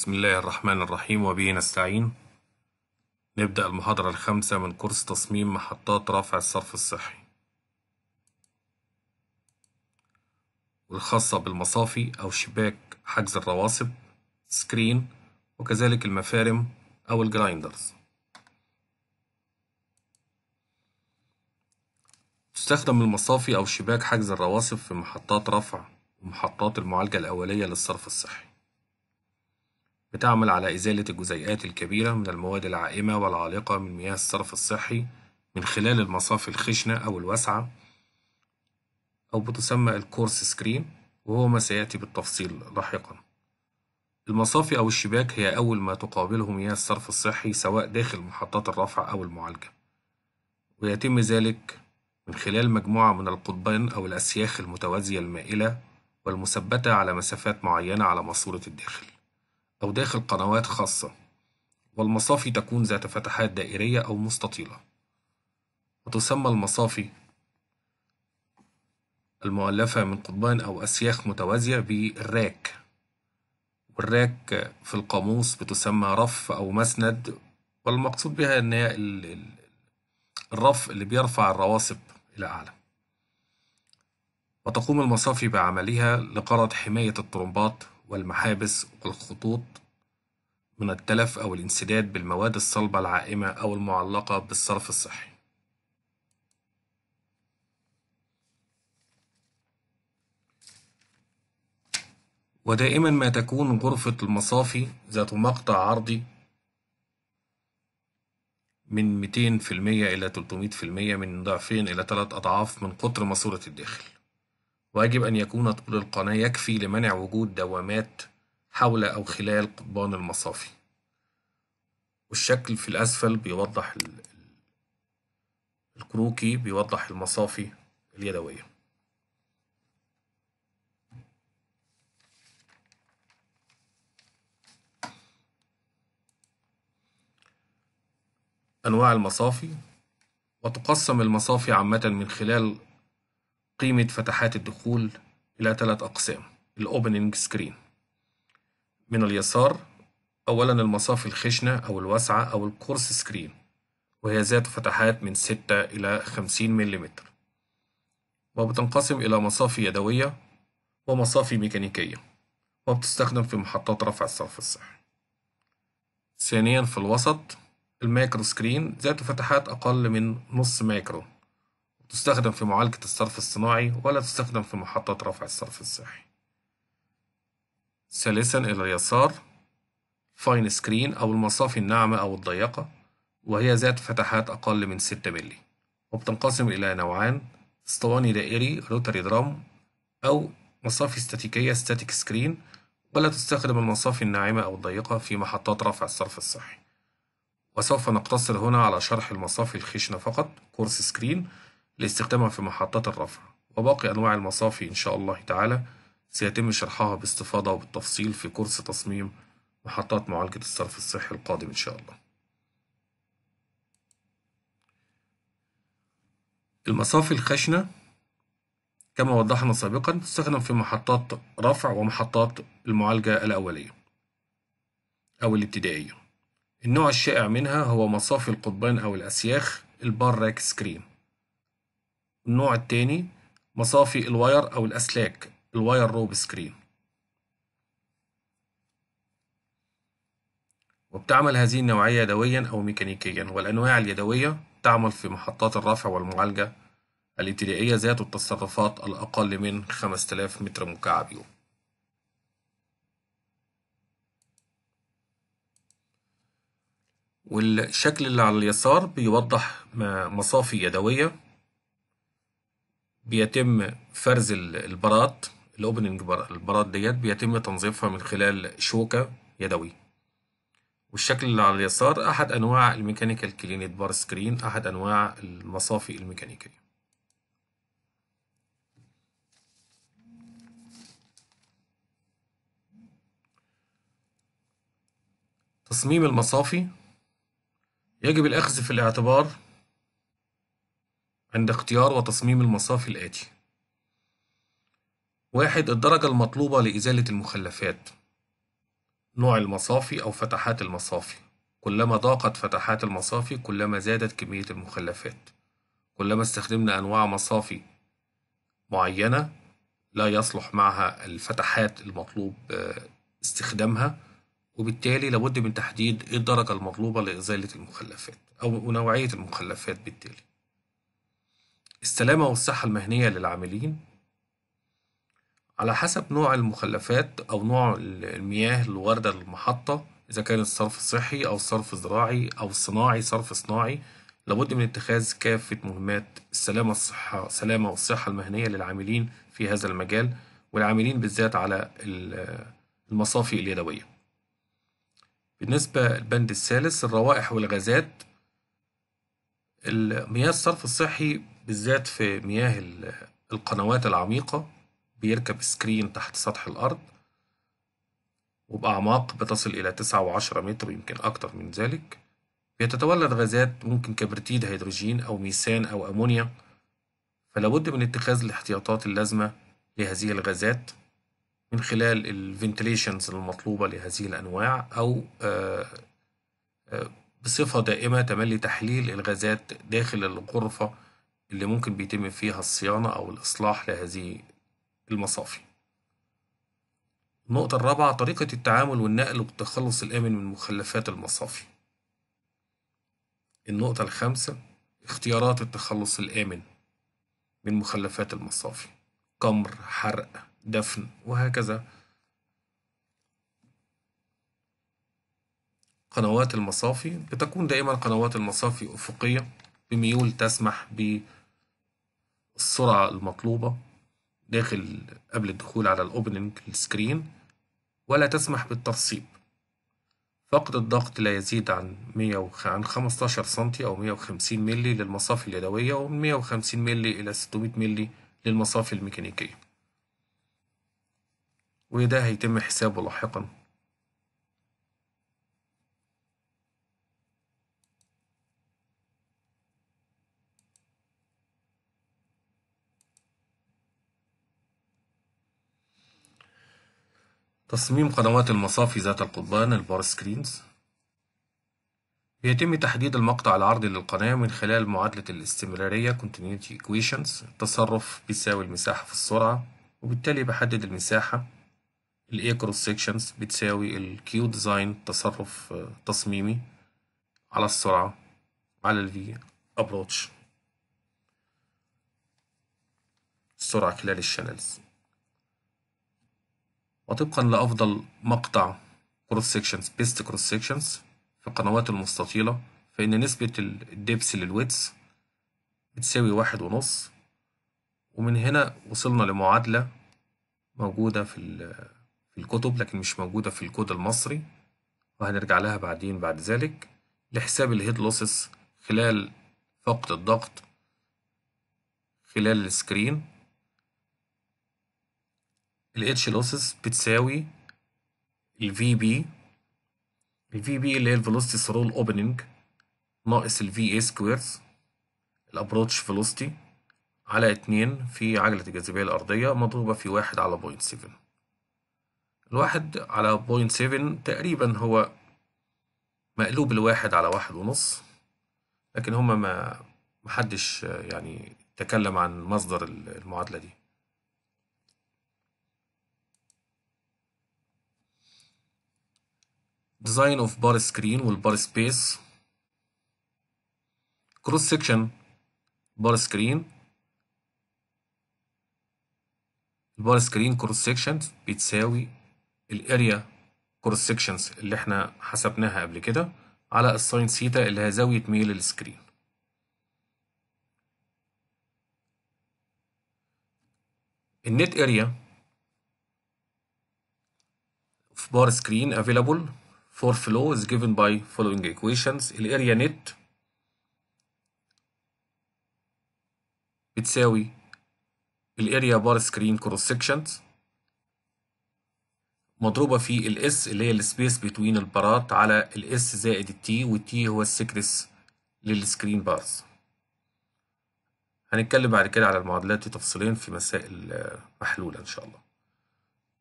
بسم الله الرحمن الرحيم وبه نستعين. نبدأ المحاضرة الخامسة من course تصميم محطات رفع الصرف الصحي. والخاصة بالمصافي أو شباك حجز الرواسب screen وكذلك المفارم أو ال grinders. تستخدم المصافي أو شباك حجز الرواسب في محطات رفع ومحطات المعالجة الأولية للصرف الصحي. بتعمل على إزالة الجزيئات الكبيرة من المواد العائمة والعالقة من مياه الصرف الصحي من خلال المصافي الخشنة أو الواسعة أو بتسمى الكورس سكرين وهو ما سيأتي بالتفصيل لاحقا. المصافي أو الشباك هي أول ما تقابله مياه الصرف الصحي سواء داخل محطات الرفع أو المعالجة. ويتم ذلك من خلال مجموعة من القضبان أو الأسياخ المتوازية المائلة والمثبتة على مسافات معينة على ماسورة الداخل. أو داخل قنوات خاصة والمصافي تكون ذات فتحات دائرية أو مستطيلة. وتسمى المصافي المؤلفة من قضبان أو أسياخ متوازية بالراك والراك في القاموس بتسمى رف أو مسند والمقصود بها إن هي الرف اللي بيرفع الرواسب إلى أعلى. وتقوم المصافي بعملها لغرض حماية الطرمبات والمحابس والخطوط من التلف أو الانسداد بالمواد الصلبة العائمة أو المعلقة بالصرف الصحي. ودائما ما تكون غرفة المصافي ذات مقطع عرضي من 200% إلى 300% من ضعفين إلى ثلاث أضعاف من قطر ماسورة الداخل. ويجب أن يكون طول القناة يكفي لمنع وجود دوامات حول أو خلال قضبان المصافي. والشكل في الأسفل بيوضح الكروكي بيوضح المصافي اليدوية. أنواع المصافي. وتقسم المصافي عامة من خلال قيمة فتحات الدخول إلى ثلاث أقسام. ال opening screen من اليسار أولا المصافي الخشنة أو الواسعة أو ال coarse screen وهي ذات فتحات من 6 إلى 50 ملم وبتنقسم إلى مصافي يدوية ومصافي ميكانيكية وبتستخدم في محطات رفع الصرف الصحي. ثانيا في الوسط ال micro screen ذات فتحات أقل من نص مايكرو. تستخدم في معالجة الصرف الصناعي ولا تستخدم في محطات رفع الصرف الصحي. ثالثا إلى اليسار fine screen أو المصافي الناعمة أو الضيقة وهي ذات فتحات أقل من 6 ملي وبتنقسم إلى نوعان اسطواني دائري rotary drum أو مصافي استاتيكية static screen ولا تستخدم المصافي الناعمة أو الضيقة في محطات رفع الصرف الصحي. وسوف نقتصر هنا على شرح المصافي الخشنة فقط coarse screen لاستخدامها في محطات الرفع وباقي أنواع المصافي إن شاء الله تعالى سيتم شرحها باستفاضة وبالتفصيل في course تصميم محطات معالجة الصرف الصحي القادم إن شاء الله. المصافي الخشنة كما وضحنا سابقا تستخدم في محطات رفع ومحطات المعالجة الأولية أو الابتدائية. النوع الشائع منها هو مصافي القضبان أو الأسياخ ال bar rack screen النوع التاني مصافي ال wire أو الأسلاك ال wire rope screen وبتعمل هذه النوعية يدويا أو ميكانيكيا والأنواع اليدوية تعمل في محطات الرفع والمعالجة الابتدائية ذات التصرفات الأقل من 5000 متر مكعب يوم. والشكل اللي على اليسار بيوضح مصافي يدوية بيتم فرز البارات الاوبننج البارات ديت بيتم تنظيفها من خلال شوكة يدوي. والشكل اللي على اليسار أحد أنواع ال mechanical cleaned bar screen أحد أنواع المصافي الميكانيكية. تصميم المصافي. يجب الأخذ في الاعتبار عند اختيار وتصميم المصافي الآتي. واحد الدرجة المطلوبة لإزالة المخلفات. نوع المصافي أو فتحات المصافي. كلما ضاقت فتحات المصافي كلما زادت كمية المخلفات. كلما استخدمنا أنواع مصافي معينة لا يصلح معها الفتحات المطلوب استخدامها. وبالتالي لابد من تحديد إيه الدرجة المطلوبة لإزالة المخلفات أو نوعية المخلفات بالتالي. السلامة والصحة المهنية للعاملين. على حسب نوع المخلفات أو نوع المياه الواردة للمحطة إذا كان الصرف الصحي أو الصرف الزراعي أو الصناعي صرف صناعي لابد من اتخاذ كافة مهمات السلامة الصحة سلامة والصحة المهنية للعاملين في هذا المجال والعاملين بالذات على المصافي اليدوية. بالنسبة للبند الثالث الروائح والغازات. مياه الصرف الصحي بالذات في مياه القنوات العميقة بيركب screen تحت سطح الأرض وبأعماق بتصل إلى تسعة وعشرة متر يمكن أكتر من ذلك. بيتتولد غازات ممكن كبريتيد هيدروجين أو ميثان أو أمونيا. فلابد من اتخاذ الاحتياطات اللازمة لهذه الغازات من خلال ال ventilations المطلوبة لهذه الأنواع أو بصفة دائمة تملي تحليل الغازات داخل الغرفة اللي ممكن بيتم فيها الصيانة أو الإصلاح لهذه المصافي. النقطة الرابعة طريقة التعامل والنقل والتخلص الآمن من مخلفات المصافي. النقطة الخامسة اختيارات التخلص الآمن من مخلفات المصافي. كمر حرق دفن وهكذا. قنوات المصافي بتكون دائما قنوات المصافي أفقية بميول تسمح بالسرعة المطلوبة داخل قبل الدخول على الأوبننج السكرين ولا تسمح بالترسيب فقد الضغط لا يزيد عن 100 عن 15 سنتي أو 150 ملي للمصافي اليدوية ومن 150 ملي إلى 600 ملي للمصافي الميكانيكية. وده هيتم حسابه لاحقا. تصميم قنوات المصافي ذات القضبان البار سكرينز. بيتم تحديد المقطع العرضي للقناة من خلال معادلة الاستمرارية Continuity Equations التصرف بيساوي المساحة في السرعة وبالتالي بحدد المساحة. ال A cross sections بتساوي ال Q design تصرف تصميمي على السرعة على ال V approach. السرعة خلال ال channels. وطبقا لأفضل مقطع cross sections best cross sections في القنوات المستطيلة فإن نسبة ال depth لل width بتساوي واحد ونص ومن هنا وصلنا لمعادلة موجودة في في الكتب لكن مش موجودة في الكود المصري وهنرجع لها بعدين بعد ذلك لحساب ال head losses خلال فقد الضغط خلال ال screen ال H losses بتساوي ال VB ال VB اللي هي ال velocity through opening ناقص ال VA squares. ال approach velocity على اتنين في عجلة الجاذبية الأرضية مضروبة في واحد على point seven الواحد على point seven تقريبا هو مقلوب الواحد على واحد ونص لكن هما ما محدش يعني تكلم عن مصدر المعادلة دي. Design of bar screen وال bar space cross section bar screen ال bar screen cross sections بتساوي ال area cross sections اللي إحنا حسبناها قبل كده على ال sine theta اللي هي زاوية ميل ال screen. ال net area في bar screen available. For flow is given by following equations. ال area net بتساوي ال area bar screen cross sections مضروبة في ال S اللي هي ال space between البارات على الاس زائد التي والتي هو السكرس للسكرين بارز هنتكلم بعد كده على المعادلات دي تفصيليا في مسائل محلولة إن شاء الله.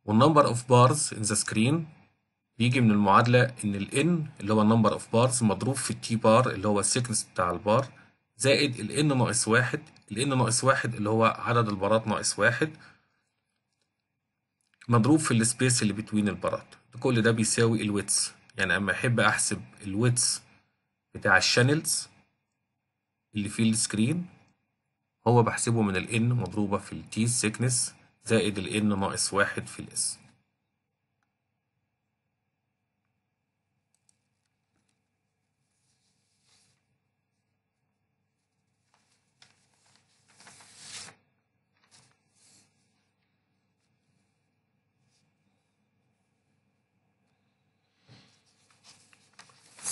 وال number of bars in the screen بيجي من المعادلة إن ال N اللي هو ال number of bars مضروب في ال T bar اللي هو ال thickness بتاع البار زائد ال N ناقص واحد ال N ناقص واحد اللي هو عدد البارات ناقص واحد مضروب في ال space اللي between البارات. كل ده بيساوي ال width يعني أما أحب أحسب ال width بتاع ال channels اللي في السكرين هو بحسبه من ال N مضروبة في ال T thickness زائد ال N ناقص واحد في ال S.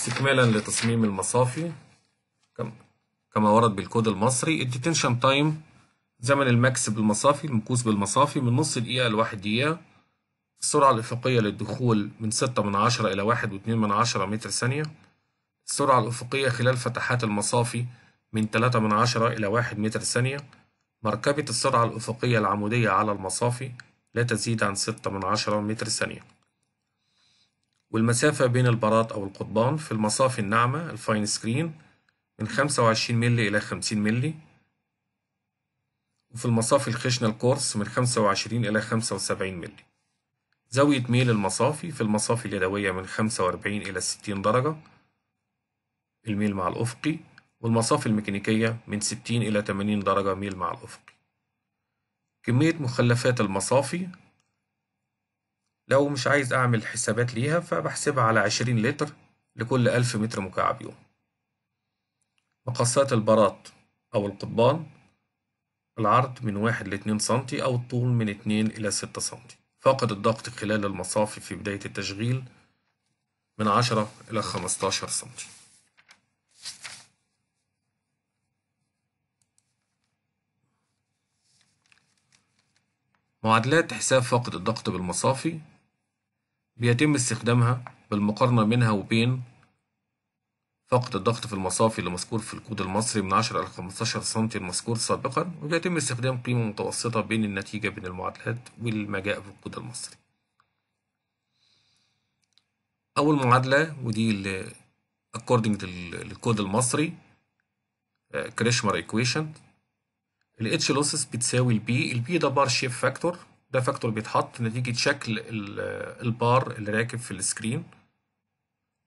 استكمالا لتصميم المصافي. كما ورد بالكود المصري ال detention time زمن المكث بالمصافي المكوث بالمصافي من نص دقيقة لواحد دقيقة. السرعة الأفقية للدخول من ستة من عشرة إلى واحد واتنين من عشرة متر ثانية. السرعة الأفقية خلال فتحات المصافي من تلاتة من عشرة إلى واحد متر ثانية. مركبة السرعة الأفقية العمودية على المصافي لا تزيد عن ستة من عشرة متر ثانية. والمسافة بين البارات أو القضبان في المصافي الناعمة ال fine screen من خمسة وعشرين ملي إلى خمسين ملي وفي المصافي الخشنة ال coarse من خمسة وعشرين إلى خمسة وسبعين ملي زاوية ميل المصافي في المصافي اليدوية من خمسة وأربعين إلى ستين درجة. الميل مع الأفقي. والمصافي الميكانيكية من ستين إلى تمانين درجة ميل مع الأفقي. كمية مخلفات المصافي لو مش عايز أعمل حسابات ليها فبحسبها على عشرين لتر لكل ألف متر مكعب يوم. مقاسات البارات أو القضبان العرض من واحد لاتنين سنتي أو الطول من اتنين إلى ستة سنتي. فاقد الضغط خلال المصافي في بداية التشغيل من عشرة إلى خمستاشر سنتي. معادلات حساب فاقد الضغط بالمصافي بيتم استخدامها بالمقارنة بينها وبين فقد الضغط في المصافي اللي مذكور في الكود المصري من 10 إلى 15 سنتي المذكور سابقا وبيتم استخدام قيمة متوسطة بين النتيجة بين المعادلات والما جاء في الكود المصري. أول معادلة ودي اللي according للكود المصري Kirschmer equation. ال H losses بتساوي ال B ال B ده bar shape factor ده factor بيتحط نتيجة شكل البار اللي راكب في ال screen.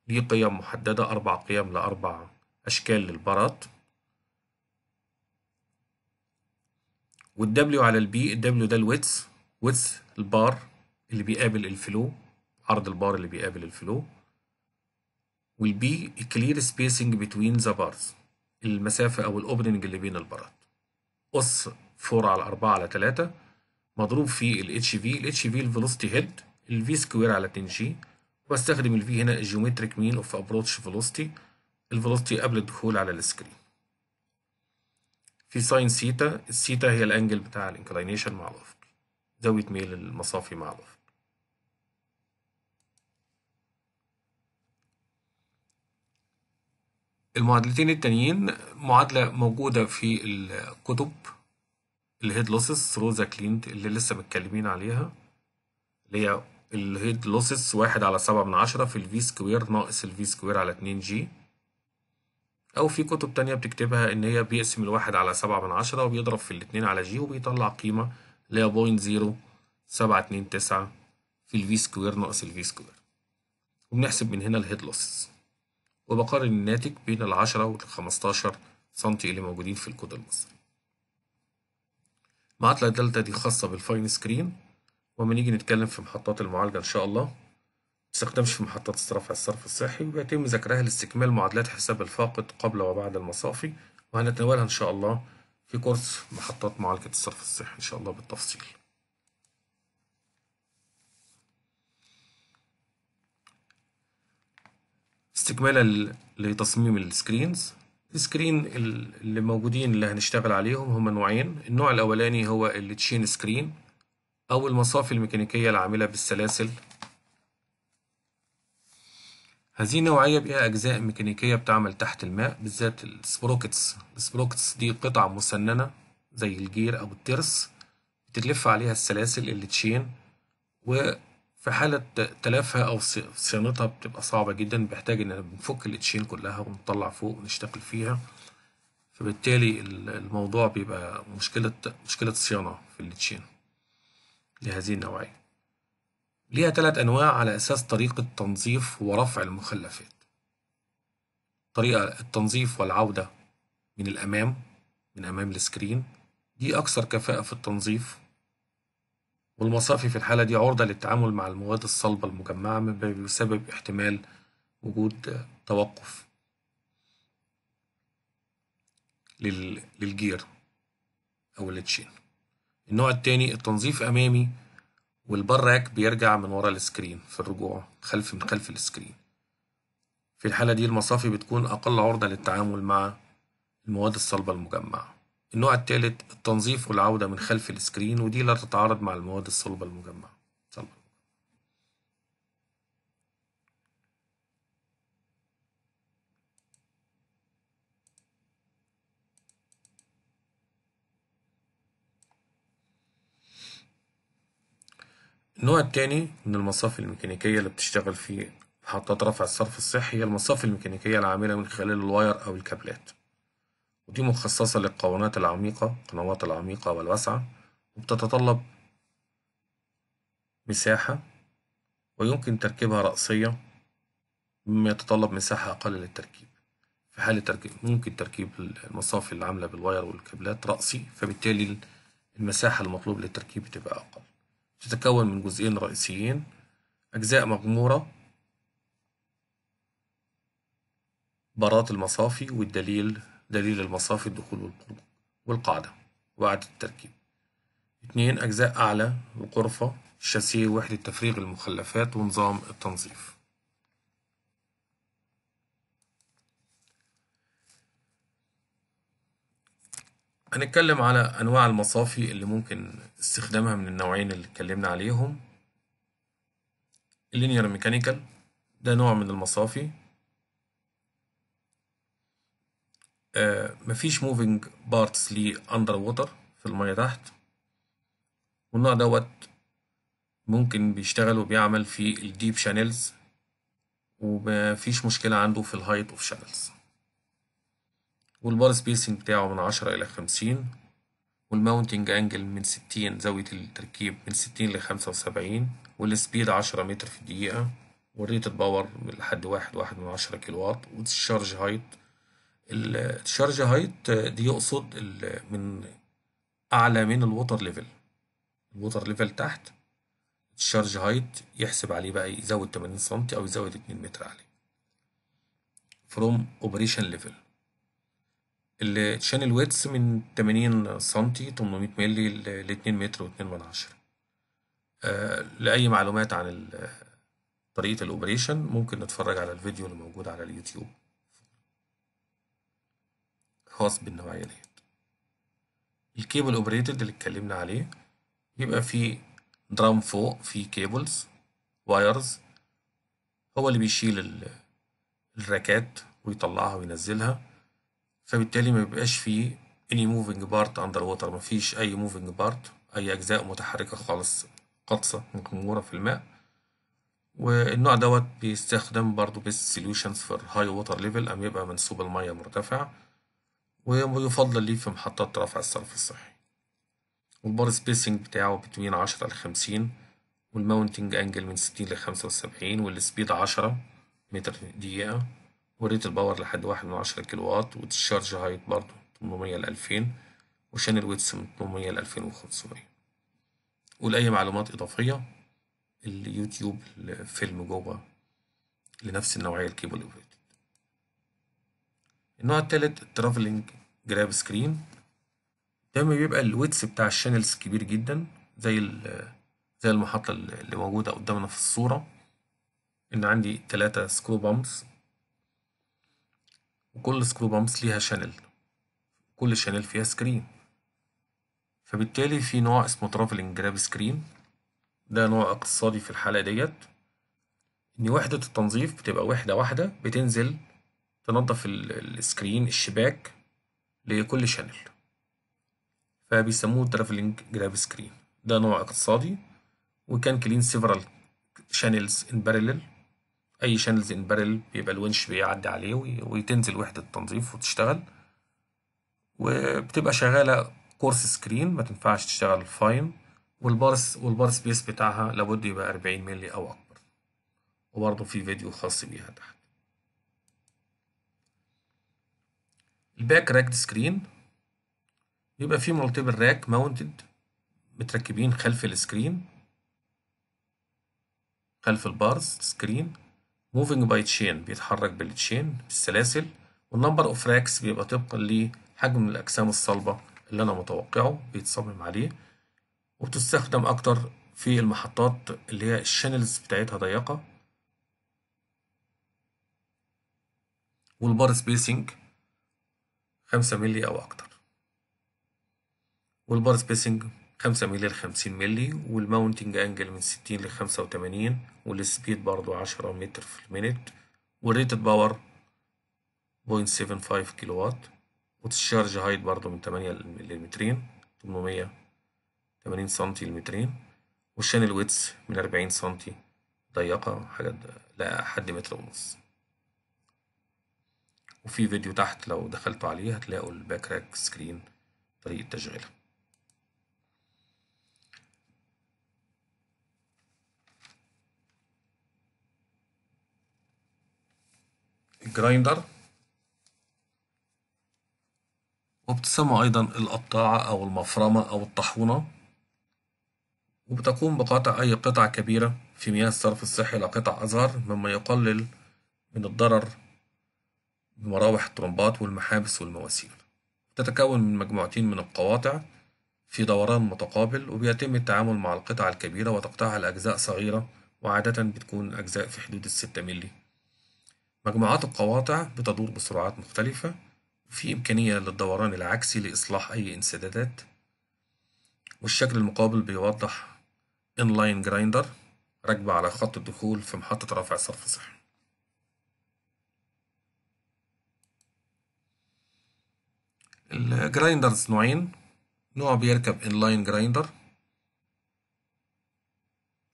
ليه قيم محددة أربع قيم لأربع أشكال للبارات. والدبليو على البي الدبليو ده الويتس ويتس البار اللي بيقابل ال flow عرض البار اللي بيقابل ال flow. وال B ال clear spacing between the bars المسافة أو ال opening اللي بين البارات. أس 4 على 4 على 3 مضروب في ال في ال في ال velocity head ال V square على 2 g واستخدم ال V هنا ال geometric mean of approach velocity ال velocity قبل الدخول على ال screen في sine theta ال theta هي ال angle بتاع ال inclination مع الافق زاوية ميل المصافي مع الافق المعادلتين التانيين معادلة موجودة في الكتب. ال head losses through the clean اللي لسه متكلمين عليها اللي هي ال head losses واحد على سبعة من عشرة في ال V square ناقص ال V square على اتنين جي أو في كتب تانية بتكتبها إن هي بيقسم الواحد على سبعة من عشرة وبيضرب في الاتنين على جي وبيطلع قيمة اللي هي point zero سبعة اتنين تسعة في ال V square ناقص ال V square وبنحسب من هنا ال head losses وبقارن الناتج بين العشرة والخمستاشر سنتي اللي موجودين في الكود المصري. معادلة الدلتا دي خاصة بال fine screen. وما نيجي نتكلم في محطات المعالجة إن شاء الله. متستخدمش في محطات الصرف الصرف الصحي وبيتم ذكرها لاستكمال معادلات حساب الفاقد قبل وبعد المصافي. وهنتناولها إن شاء الله في course محطات معالجة الصرف الصحي إن شاء الله بالتفصيل. استكمالا لتصميم ال screens. ال screen اللي موجودين اللي هنشتغل عليهم هما نوعين. النوع الأولاني هو ال chain screen أو المصافي الميكانيكية العاملة بالسلاسل. هذه النوعية بها أجزاء ميكانيكية بتعمل تحت الماء بالذات ال sprockets. ال sprockets دي قطع مسننة زي ال gear أو الترس بتتلف عليها السلاسل ال chain وفي في حالة تلافها أو صي- صيانتها بتبقى صعبة جدا بيحتاج إن بنفك التشين كلها ونطلع فوق ونشتغل فيها. فبالتالي ال- الموضوع بيبقى مشكلة مشكلة صيانة في التشين لهذه النوعية. ليها ثلاث أنواع على أساس طريقة تنظيف ورفع المخلفات. طريقة التنظيف والعودة من الأمام من أمام السكرين. دي أكثر كفاءة في التنظيف والمصافي في الحالة دي عرضة للتعامل مع المواد الصلبة المجمعة مما بيسبب احتمال وجود توقف لل- لل gear أو ال chain النوع التاني التنظيف أمامي وال rake بيرجع من ورا ال screen في الرجوع خلف من خلف ال screen. في الحالة دي المصافي بتكون أقل عرضة للتعامل مع المواد الصلبة المجمعة. النوع الثالث التنظيف والعودة من خلف ال screen ودي لا تتعارض مع المواد الصلبة المجمعة. النوع الثاني من المصافي الميكانيكية اللي بتشتغل في محطات رفع الصرف الصحي هي المصافي الميكانيكية العاملة من خلال ال wire أو الكابلات ودي مخصصة للقنوات العميقة القنوات العميقة والواسعة وبتتطلب مساحة ويمكن تركيبها رأسية مما يتطلب مساحة أقل للتركيب. في حالة تركيب ممكن تركيب المصافي اللي عاملة بالواير والكابلات رأسي فبالتالي المساحة المطلوب للتركيب بتبقى أقل. تتكون من جزئين رئيسيين أجزاء مغمورة بارات المصافي والدليل دليل المصافي الدخول والقاعدة وإعادة التركيب. اتنين أجزاء أعلى الغرفة الشاسيه وحدة تفريغ المخلفات ونظام التنظيف. هنتكلم على أنواع المصافي اللي ممكن استخدامها من النوعين اللي اتكلمنا عليهم. ال linear mechanical ده نوع من المصافي. مفيش moving parts ليه under water في المية تحت. والنوع دوت ممكن بيشتغل وبيعمل في ال deep channels ومفيش مشكلة عنده في ال height of channels وال bar spacing بتاعه من عشرة إلى خمسين وال mounting angle من ستين زاوية التركيب من ستين لخمسة وسبعين وال speed عشرة متر في الدقيقة وال rated power لحد واحد واحد من عشرة كيلو وات وال discharge height ال discharge height دي يقصد من أعلى من ال water level. ال water level تحت ال discharge height يحسب عليه بقى يزود 80 سم أو يزود 2 متر عليه. from operation level. ال channel width من 80 سم 800 مللي ل 2 متر و2 من عشرة آه لأي معلومات عن طريقة ال operation ممكن نتفرج على الفيديو اللي موجود على اليوتيوب. خاص بالنوعية ديت ال cable operated اللي اتكلمنا عليه بيبقى فيه drum فوق فيه cables wires هو اللي بيشيل ال rakeات ويطلعها وينزلها. فبالتالي ما بيبقاش فيه any moving part under water مفيش أي moving part أي أجزاء متحركة خالص غاطسة مغمورة في الماء. والنوع دوت بيستخدم برضه بس solutions for high water level أم يبقى منسوب المية مرتفع. ويفضل ليه في محطات رفع الصرف الصحي. وال bar spacing بتاعه بين عشرة لخمسين وال mounting angle من ستين لخمسة وسبعين وال speed عشرة متر في الدقيقة و rated power لحد واحد من عشرة كيلو وات وال discharge height برضه تمنمية لألفين و channel width من تمنمية لألفين وخمسمية. ولأي معلومات إضافية اليوتيوب فيلم جوه لنفس النوعية ال cable operated النوع التالت ال travelling grab screen دايما بيبقى ال width بتاع ال channels كبير جدا زي زي المحطة اللي موجودة قدامنا في الصورة. إن عندي تلاتة screw pumps وكل screw pumps ليها channel كل channel فيها screen فبالتالي في نوع اسمه travelling grab screen ده نوع اقتصادي في الحالة ديت. إن وحدة التنظيف بتبقى وحدة واحدة بتنزل تنظف ال screen الشباك لكل channel. فبيسموه travelling grab screen ده نوع اقتصادي و can clean several channels in parallel أي channels in parallel بيبقى الونش بيعدي عليه وتنزل وحدة تنظيف وتشتغل. وبتبقى شغالة coarse screen ما تنفعش تشتغل fine وال bars وال bar space بتاعها لابد يبقى 40 مللي أو أكبر. وبرضه في فيديو خاص بيها تحت. ال back raked screen بيبقى فيه multiple rake mounted متركبين خلف ال screen خلف ال bars screen moving by chain بيتحرك بال chain بالسلاسل وال number of rakes بيبقى طبقا لحجم الأجسام الصلبة اللي أنا متوقعه بيتصمم عليه وبتستخدم أكتر في المحطات اللي هي ال channels بتاعتها ضيقة وال bar spacing خمسة ملي أو أكتر. وال bar spacing خمسة ملي لخمسين ملي وال mounting angle من ستين لخمسة وتمانين وال speed برضو عشرة متر في ال minute وال rated power point seven five كيلو وات وال discharge height برضو من تمانية لمترين تمنمية تمانين سنتي لمترين وال channel width من أربعين سنتي ضيقة حاجة لحد متر ونص. وفي فيديو تحت لو دخلتوا عليه هتلاقوا ال back rake screen طريقة تشغيلها. الجرايندر وبتسمى أيضا القطاعة أو المفرمة أو الطاحونة وبتقوم بقطع أي قطعة كبيرة في مياه الصرف الصحي إلى قطع أصغر مما يقلل من الضرر بمراوح الطرمبات والمحابس والمواسير. تتكون من مجموعتين من القواطع في دوران متقابل وبيتم التعامل مع القطع الكبيرة وتقطيعها لأجزاء صغيرة وعادة بتكون أجزاء في حدود الستة ملي مجموعات القواطع بتدور بسرعات مختلفة وفي إمكانية للدوران العكسي لإصلاح أي انسدادات. والشكل المقابل بيوضح inline grinder راكبة على خط الدخول في محطة رفع صرف صحي. ال grinders نوعين. نوع بيركب inline grinder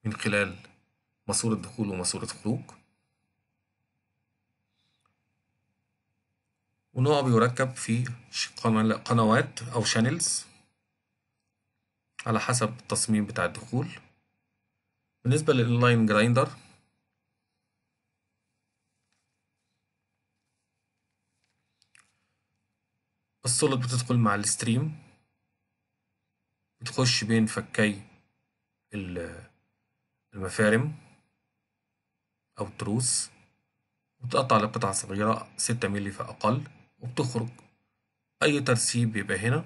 من خلال ماسورة دخول وماسورة خروج. ونوع بيركب في قنوات أو channels على حسب التصميم بتاع الدخول. بالنسبة لل inline grinder ال solid بتدخل مع ال stream بتخش بين فكي المفارم أو التروس وتقطع لقطع صغيرة ستة مللي فأقل وبتخرج. أي ترسيب بيبقى هنا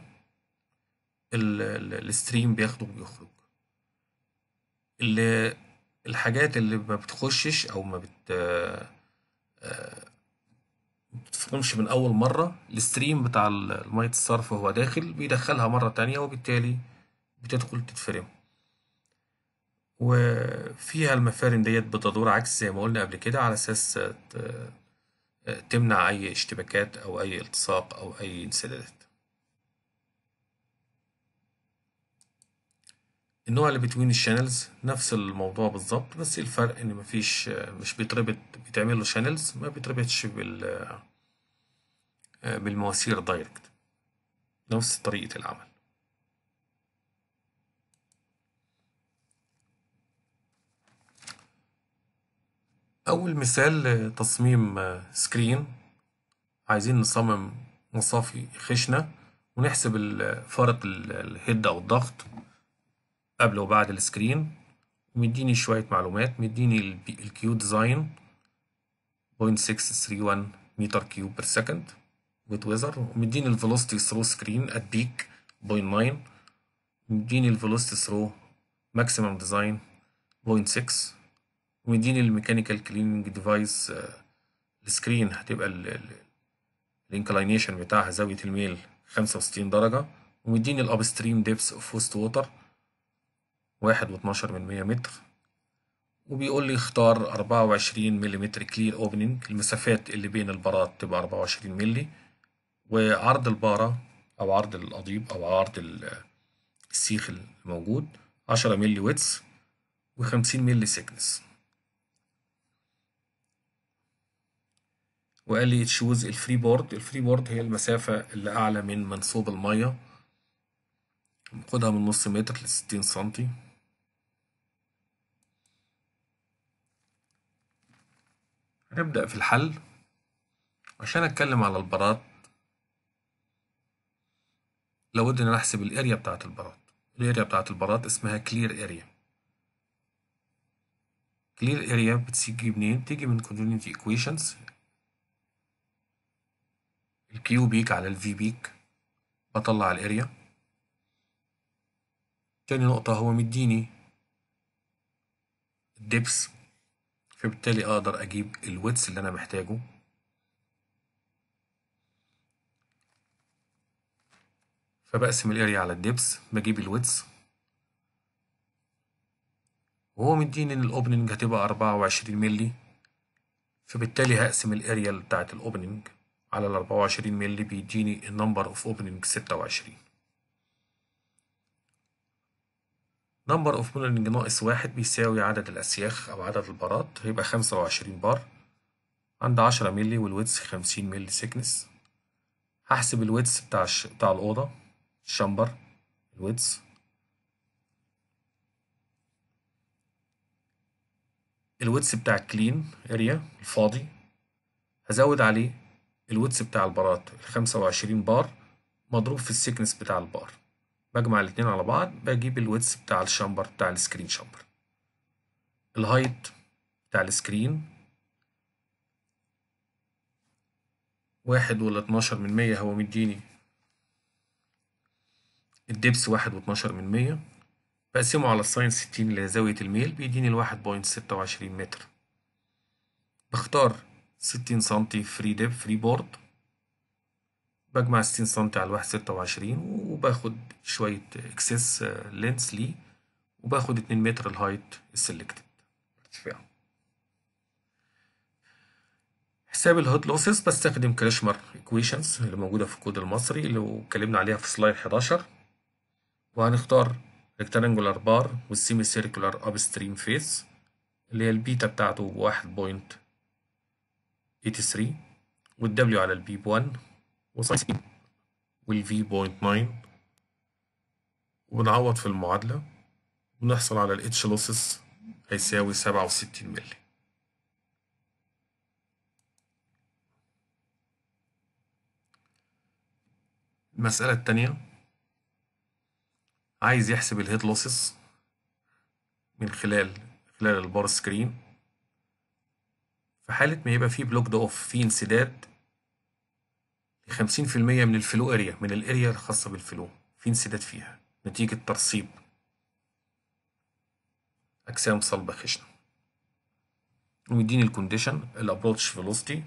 ال stream بياخده وبيخرج. الحاجات اللي ما بتخشش أو ما بت بتفرمش من أول مرة. ال stream بتاع مية الصرف وهو داخل بيدخلها مرة تانية وبالتالي بتدخل تتفرم. وفيها المفارم ديت بتدور عكس زي ما قلنا قبل كده على أساس تمنع أي اشتباكات أو أي التصاق أو أي انسدادات. النوع اللي between ال channels نفس الموضوع بالظبط بس الفرق إن مفيش مش بيتربط بيتعمل له channels ما بيتربطش بال بالمواسير direct نفس طريقة العمل. أول مثال لتصميم screen عايزين نصمم مصافي خشنة ونحسب فارق ال head أو الضغط قبل وبعد ال screen ومديني شوية معلومات. مديني ال Q design 0.631 متر cube per second wet weather ومديني ال velocity through screen at peak 0.9 مديني ال velocity through maximum design 0.6 ومديني ال mechanical cleaning device ال screen هتبقى ال inclination بتاعها زاوية الميل 65 درجة. ومديني ال upstream depth of wastewater واحد واتناشر من مية متر. وبيقول لي اختار أربعة وعشرين مليمتر clear opening المسافات اللي بين ال bars تبقى أربعة وعشرين ملي وعرض البارة أو عرض القضيب أو عرض السيخ الموجود عشرة ملي width وخمسين ملي thickness وقال لي choose ال freeboard ال freeboard هي المسافة اللي أعلى من منسوب المية. خدها من نص متر لستين سنتي. هنبدأ في الحل. عشان أتكلم على ال bars لابد إن أنا أحسب الأريا بتاعة البارات الأريا بتاعة البارات اسمها clear area clear area بتيجي منين؟ بتيجي من continuity equations. ال Q peak على ال V peak. بطلع ال area تاني نقطة هو مديني ال depth. فبالتالي أقدر أجيب ال width اللي أنا محتاجه. فبقسم ال area على ال depth بجيب ال width وهو مديني إن ال opening هتبقى أربعة وعشرين فبالتالي هقسم ال area بتاعت ال opening على الأربعة وعشرين ملي بيديني ال number of opening ستة وعشرين. number of opening ناقص واحد بيساوي عدد الأسياخ أو عدد ال bars هيبقى خمسة وعشرين بار. عند عشرة ملي وال width خمسين ملي thickness. هحسب ال width بتاع الش... بتاع الأوضة. ال chamber ال width. ال width بتاع ال clean area الفاضي. هزود عليه ال width بتاع ال bars الخمسة وعشرين بار. مضروب في ال thickness بتاع البار. بجمع الاتنين على بعض بجيب ال width بتاع ال chamber بتاع ال screen chamber ال height بتاع ال screen واحد ولا اتناشر من مية هو مديني ال depth واحد واتناشر من مية. بقسمه على ال sine ستين زاوية الميل بيديني الواحد point ستة وعشرين متر. بختار ستين سنتي free dep freeboard. بجمع ستين سنتي على الواحد ستة وعشرين وباخد شوية excess length ليه وباخد اتنين متر ال height ال selected حساب ال head losses بستخدم Kirschmer equations اللي موجودة في الكود المصري اللي اتكلمنا عليها في slide 11 وهنختار rectangular bar وال semicircular upstream face اللي هي البيتا بتاعته 83 والدبليو على البي بوان وساين والفي بوينت 9 ونعوض في المعادلة. ونحصل على ال H losses هيساوي سبعة وستين ملي المسألة التانية. عايز يحسب ال head losses من خلال خلال ال bar screen في حالة ما يبقى فيه block off فيه انسداد خمسين في المية من ال flow area من ال area الخاصة بال flow. في انسداد فيها؟ نتيجة ترسيب أجسام صلبة خشنة. ومديني ال condition ال approach velocity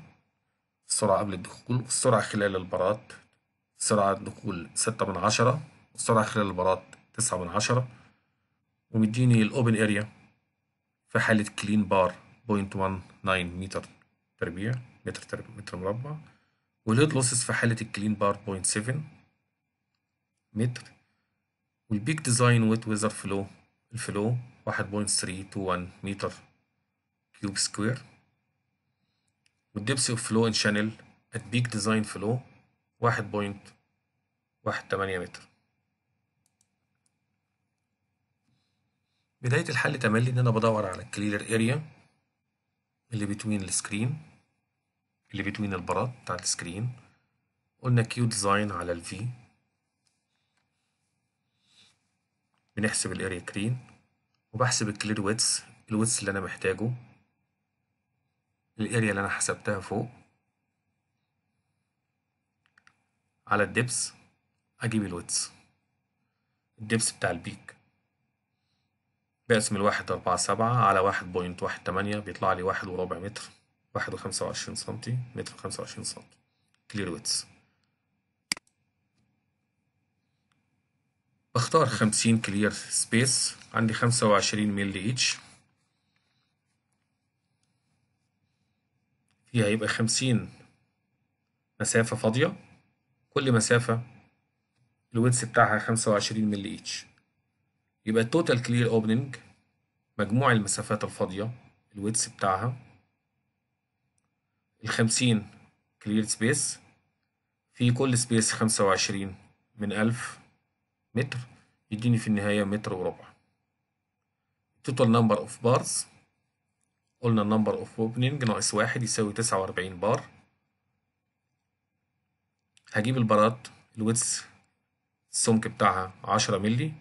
السرعة قبل الدخول والسرعة خلال ال bars سرعة الدخول ستة من عشرة والسرعة خلال ال bars تسعة من عشرة. ومديني ال open area في حالة clean bar point one nine متر تربيع متر تربيع متر مربع. وال head losses في حالة ال clean bar point seven متر. وال peak design wet weather flow ال flow واحد point three two one متر cube square وال depth of flow in channel at peak design flow واحد point واحد تمانية متر. بداية الحل تملي إن أنا بدور على ال clear area اللي between ال screen اللي between ال bars بتاع ال screen. قلنا Q design على ال V بنحسب ال area clean وبحسب ال clear width ال width اللي أنا محتاجه. ال area اللي أنا حسبتها فوق. على ال depth أجيب ال width ال depth بتاع ال peak بقسم الواحد أربعة سبعة على واحد point واحد تمانية. بيطلع لي واحد وربع متر. واحد وخمسة وعشرين سنتي متر وخمسة وعشرين سنتي. clear width بختار خمسين clear space عندي خمسة وعشرين ملي each فيها يبقى خمسين مسافة فاضية. كل مسافة ال width بتاعها خمسة وعشرين ملي each يبقى ال total clear opening مجموع المسافات الفاضية ال width بتاعها الخمسين clear space في كل space خمسة وعشرين من ألف متر. يديني في النهاية متر وربع. Total number of bars. قلنا number of opening. ناقص واحد يساوي تسعة وأربعين بار هجيب البارات. ال width السمك بتاعها عشرة ملي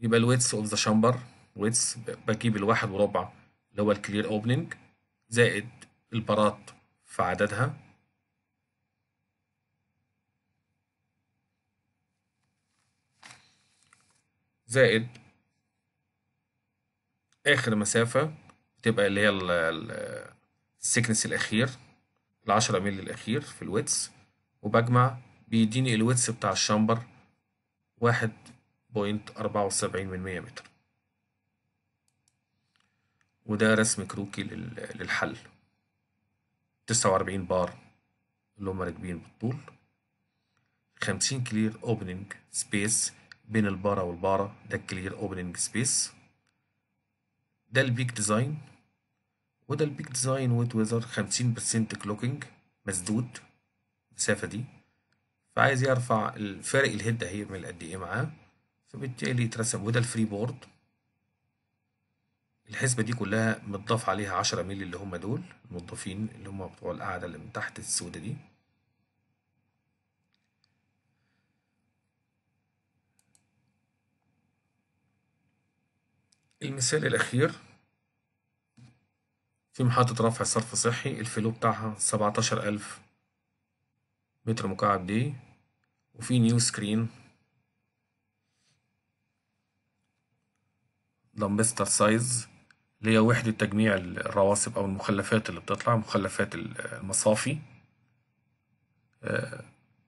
يبقى ال width of the chamber width بجيب الواحد وربع اللي هو ال clear opening زائد البارات في عددها. زائد آخر مسافة بتبقى اللي هي ال thickness الأخير العشرة مللي الأخير في ال width. وبجمع بيديني ال width بتاع ال chamber واحد point أربعة وسبعين من مية متر. وده رسم كروكي للحل. تسعة وأربعين بار اللي هما راكبين بالطول. خمسين clear opening space بين البارة والبارة. ده ال clear opening space ده البيك ديزاين. وده البيك ديزاين ويت ويزر خمسين برسنت كلوكينج مسدود. المسافة دي. فعايز يرفع الفارق الهيد هيعمل قد إيه معاه. فبالتالي يترسم وده الفري بورد الحسبة دي كلها متضاف عليها عشرة مللي اللي هم دول الموظفين اللي هم بتوع القاعدة اللي من تحت السودة دي. المثال الأخير في محطة رفع صرف صحي ال flow بتاعها سبعتاشر ألف متر مكعب day و given screen dumpster size اللي هي وحدة تجميع الرواسب أو المخلفات اللي بتطلع مخلفات المصافي.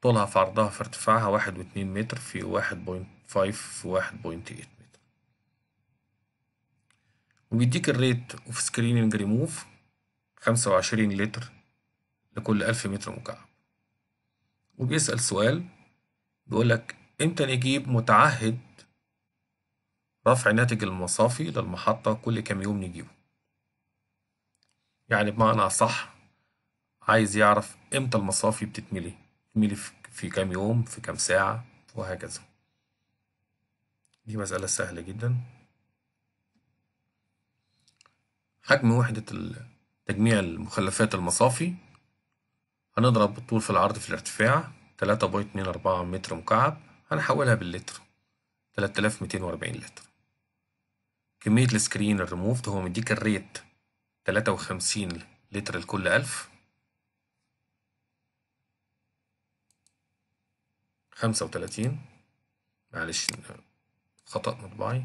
طولها في عرضها في ارتفاعها واحد واتنين متر في واحد point five في واحد point eight متر. وبيديك الريت اوف سكريننج ريموف خمسة وعشرين لتر لكل ألف متر مكعب. وبيسأل سؤال بيقولك إمتى نجيب متعهد رفع ناتج المصافي للمحطة كل كام يوم نجيبه. يعني بمعنى أصح عايز يعرف إمتى المصافي بتتملي تتملي في كام يوم في كام ساعة وهكذا. دي مسألة سهلة جدا. حجم وحدة تجميع المخلفات المصافي. هنضرب الطول في العرض في الارتفاع تلاتة point اتنين أربعة متر مكعب هنحولها باللتر تلات آلاف ميتين وأربعين لتر. كمية السكرين الريموفد هو مديك ال rate تلاتة وخمسين لتر لكل ألف. خمسة وتلاتين. معلش خطأ مطبعي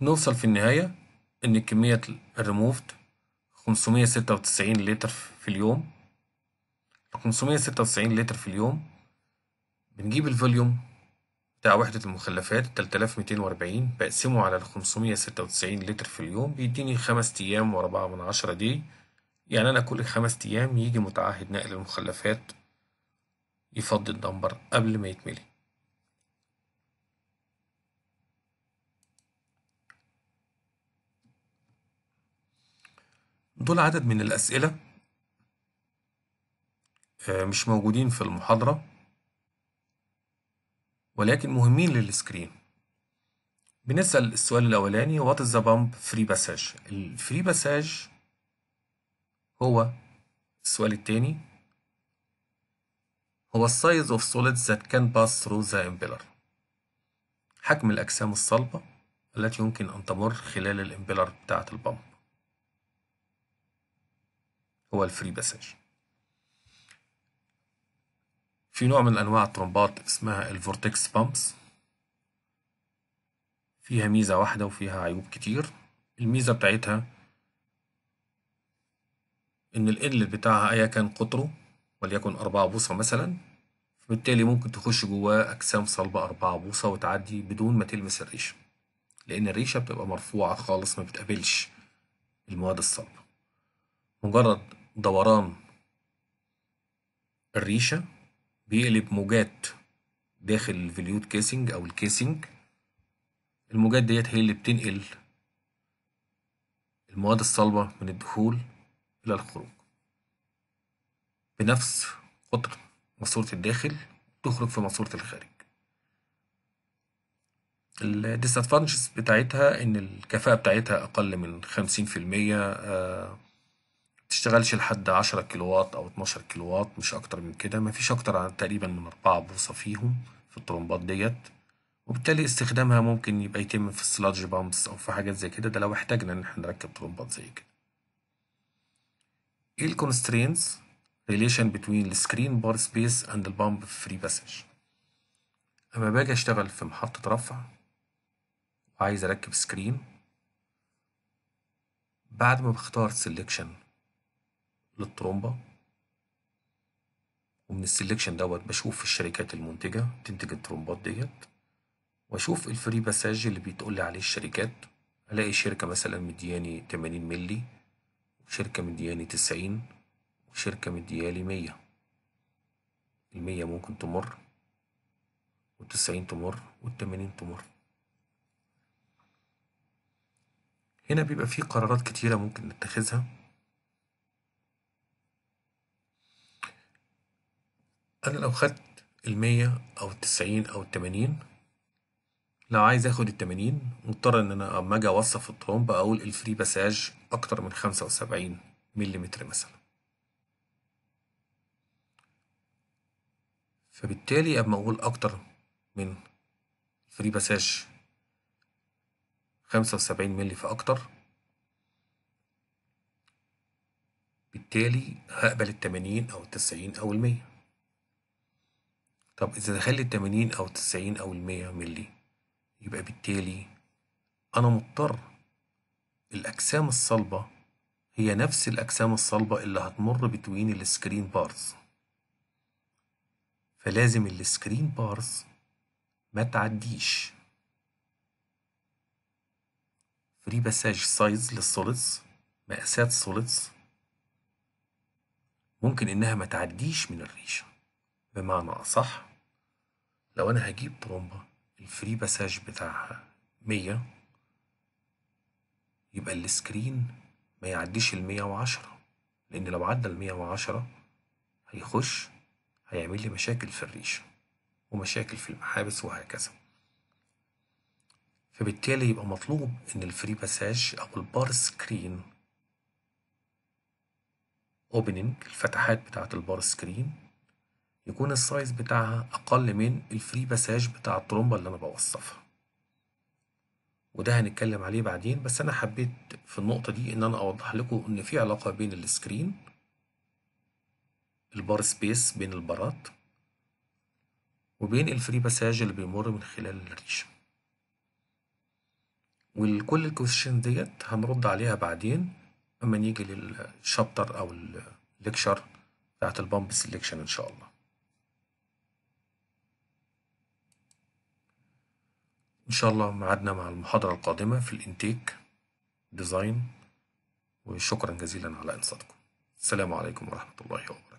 نوصل في النهاية إن كمية الريموفد خمسمية ستة وتسعين لتر في اليوم. خمسمية ستة وتسعين لتر في اليوم. بنجيب الفوليوم. بتاع وحدة المخلفات تلاتة آلاف ميتين وأربعين بقسمه على ستة وتسعين لتر في اليوم بيديني خمس أيام وأربعة من عشرة دي. يعني أنا كل خمس أيام يجي متعهد نقل المخلفات يفضي ال dumper قبل ما يتملي. دول عدد من الأسئلة مش موجودين في المحاضرة. ولكن مهمين لل screen. بنسأل السؤال الأولاني What is the pump free passage ال free passage هو السؤال التاني هو ال size of solids that can pass through the impeller. حجم الأجسام الصلبة التي يمكن أن تمر خلال ال impeller بتاعة ال pump هو ال free passage في نوع من أنواع الترمبات اسمها ال vortex pumps. فيها ميزة واحدة وفيها عيوب كتير. الميزة بتاعتها إن ال inlet بتاعها أيا كان قطره وليكن أربعة بوصة مثلا فبالتالي ممكن تخش جواه أجسام صلبة أربعة بوصة وتعدي بدون ما تلمس الريشة. لأن الريشة بتبقى مرفوعة خالص ما بتقابلش المواد الصلبة. مجرد دوران الريشة بيقلب موجات داخل ال volute casing أو ال casing. الموجات ديت هي اللي بتنقل المواد الصلبة من الدخول إلى الخروج. بنفس قطر ماسورة الداخل تخرج في ماسورة الخارج. الديسادفانتجز بتاعتها إن الكفاءة بتاعتها أقل من خمسين في المية متشتغلش لحد عشرة كيلو واط أو اتناشر كيلو واط مش أكتر من كده. مفيش أكتر عن تقريبا من أربعة بوصة فيهم في الطرمبات ديت. وبالتالي استخدامها ممكن يبقى يتم في ال sludge pumps أو في حاجات زي كده. ده لو احتاجنا إن إحنا نركب طرمبات زي كده. إيه ال constraints relation between the screen bar space and the pump free passage. أما باجي أشتغل في محطة رفع وعايز أركب سكرين بعد ما بختار سelection للترومبة ومن ال selection دوت بشوف الشركات المنتجة تنتج الترومبات ديت. وأشوف ال free passage اللي بتقولي عليه الشركات. ألاقي شركة مثلا مدياني 80 ملي وشركة مدياني 90 وشركة مديالي 100 المية ممكن تمر والتسعين تمر والتمانين تمر. هنا بيبقى فيه قرارات كتيرة ممكن نتخذها. أنا لو خدت المية أو التسعين أو التمانين لو عايز آخد التمانين مضطر إن أنا أما أجي أوصف الترومب أقول ال free passage أكتر من خمسة وسبعين مليمتر مثلا. فبالتالي أما أقول أكتر من free passage خمسة وسبعين ملي فأكتر بالتالي هقبل التمانين أو التسعين أو المية. طب إذا دخل التمانين أو التسعين أو المية ملي يبقى بالتالي أنا مضطر. الأجسام الصلبة هي نفس الأجسام الصلبة اللي هتمر between ال screen bars فلازم ال screen bars ما تعديش. free passage size لل solids مقاسات solids ممكن إنها ما تعديش من الريشة. بمعنى أصح لو أنا هجيب ترومبة ال free passage بتاعها مية يبقى ال screen ما يعديش المية وعشرة. لأن لو عدى المية وعشرة هيخش هيعمل لي مشاكل في الريشة ومشاكل في المحابس وهكذا. فبالتالي يبقى مطلوب إن ال free passage أو ال bar screen opening الفتحات بتاعة ال bar screen يكون ال size بتاعها أقل من ال free passage بتاع الترومبة اللي أنا بوصفها. وده هنتكلم عليه بعدين بس أنا حبيت في النقطة دي إن أنا أوضح لكم إن في علاقة بين ال screen ال bar space بين البارات وبين ال free passage اللي بيمر من خلال الريشة. وكل ال question ديت هنرد عليها بعدين أما نيجي لل chapter أو ال lecture بتاعت ال pump selection إن شاء الله. إن شاء الله معادنا مع المحاضرة القادمة في ال intake design وشكرا جزيلا على إنصاتكم. السلام عليكم ورحمة الله وبركاته.